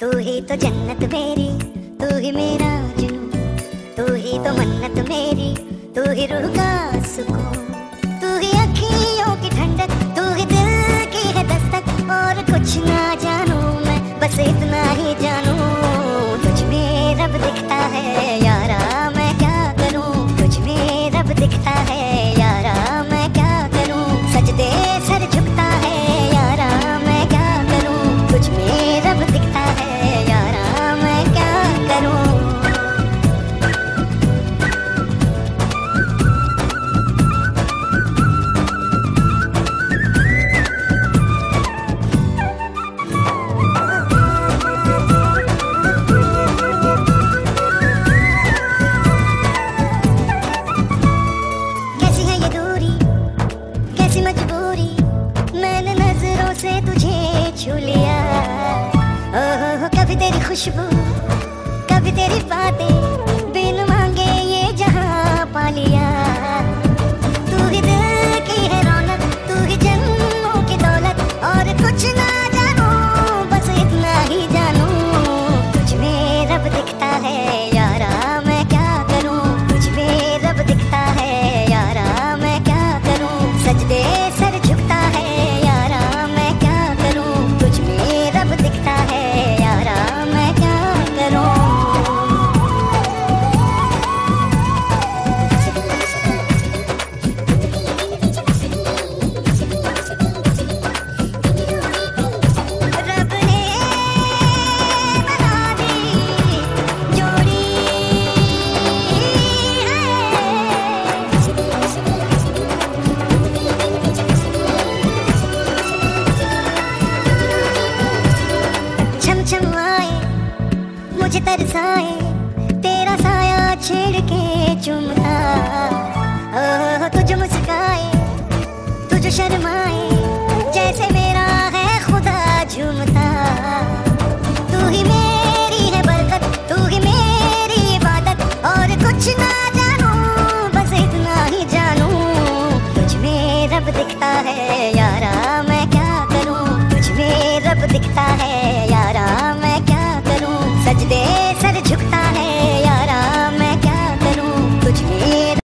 तू ही तो जन्नत मेरी, तू ही मेरा जुनू तू ही तो मन्नत मेरी, तू ही रुका सुकून। खुशबू कभी तेरी आए मुझे तरसाए, तेरा साया छेड़ के चुमता तुझ मुस्काए, तुझ शर्माए, जैसे मेरा है खुदा झूमता। तू ही मेरी है बरकत, तू ही मेरी इबादत, और कुछ ना जानू, बस इतना ही जानू। तुझ में रब दिखता है, यारा, मैं क्या करूँ? तुझ में रब दिखता है, यारा। मैं क्या करूँ सजदे